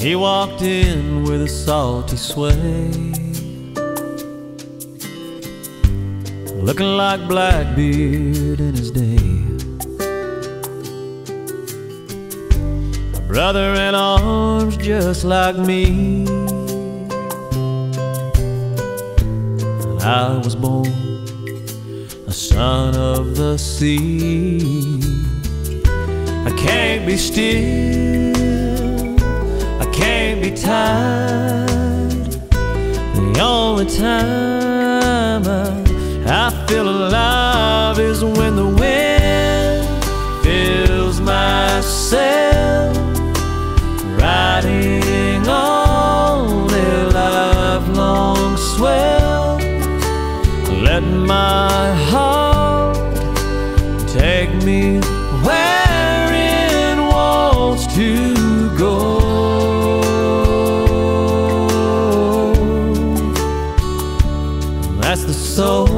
He walked in with a salty sway, looking like Blackbeard in his day. A brother in arms just like me. And I was born a son of the sea. I can't be still can't be tied. The only time I, I feel alive is when the wind fills my sail, riding on a lifelong swell. Let my heart take me That's the soul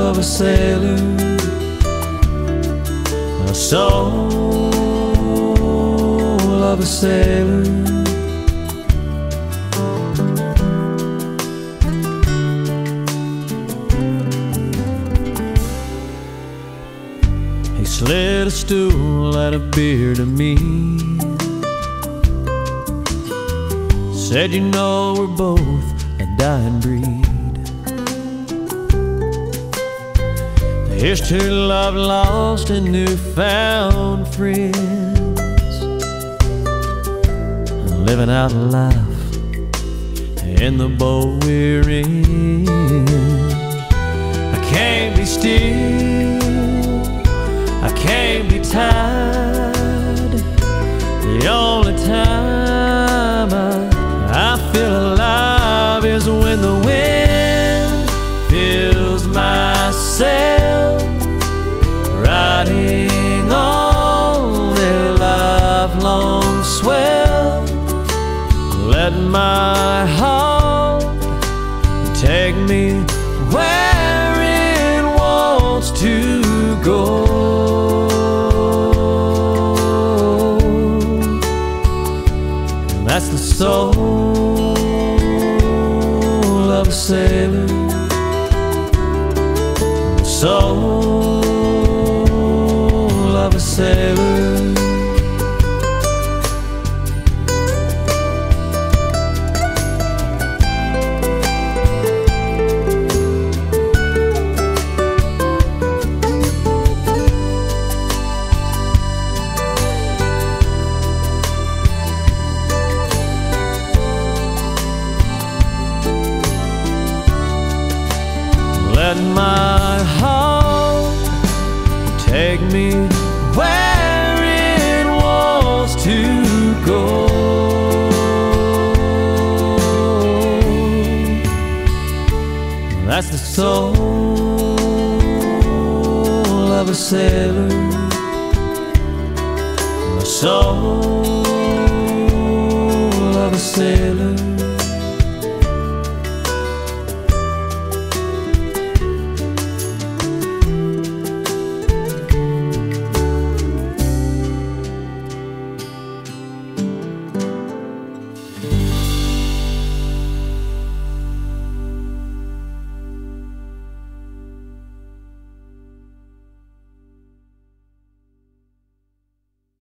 of a sailor, the soul of a sailor. He slid a stool and a beer to me. Said, You know, we're both a dying breed. Here's to love lost and newfound friends. Living out life in the boat we're in. Fills my riding on a lifelong swell. Let my heart take me where it wants to go. That's the soul of a sailor. Soul of a sailor. Let my me where it wants to go. That's the soul of a sailor, the soul of a sailor.